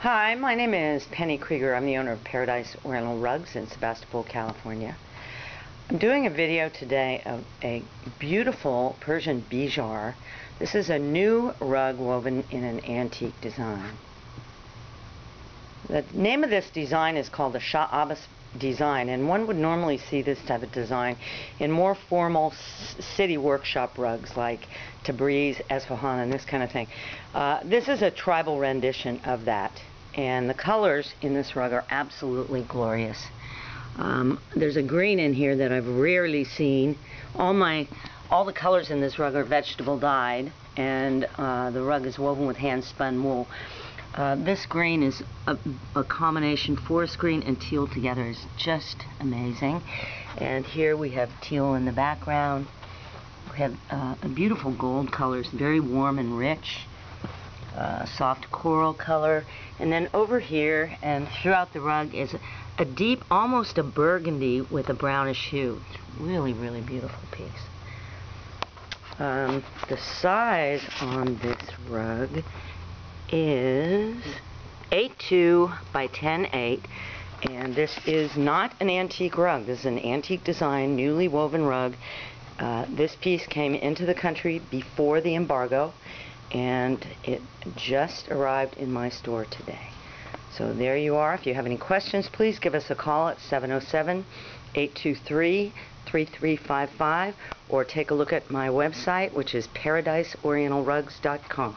Hi, my name is Penny Krieger. I'm the owner of Paradise Oriental Rugs in Sebastopol, California. I'm doing a video today of a beautiful Persian Bijar. This is a new rug woven in an antique design. The name of this design is called the Shah Abbas design and one would normally see this type of design in more formal city workshop rugs like Tabriz, Esfahan and this kind of thing. Uh, this is a tribal rendition of that and the colors in this rug are absolutely glorious. Um, there's a green in here that I've rarely seen. All my all the colors in this rug are vegetable dyed and uh, the rug is woven with hand spun wool. Uh, this green is a, a, combination forest green and teal together is just amazing. And here we have teal in the background. We have uh, a beautiful gold colors, very warm and rich. Uh, soft coral color. And then over here and throughout the rug is a deep, almost a burgundy with a brownish hue. Really, really beautiful piece. Um, the size on this rug is 8.2 by 10.8 and this is not an antique rug. This is an antique design, newly woven rug. Uh, this piece came into the country before the embargo and it just arrived in my store today. So there you are. If you have any questions, please give us a call at 707-823-3355 or take a look at my website, which is paradiseorientalrugs.com.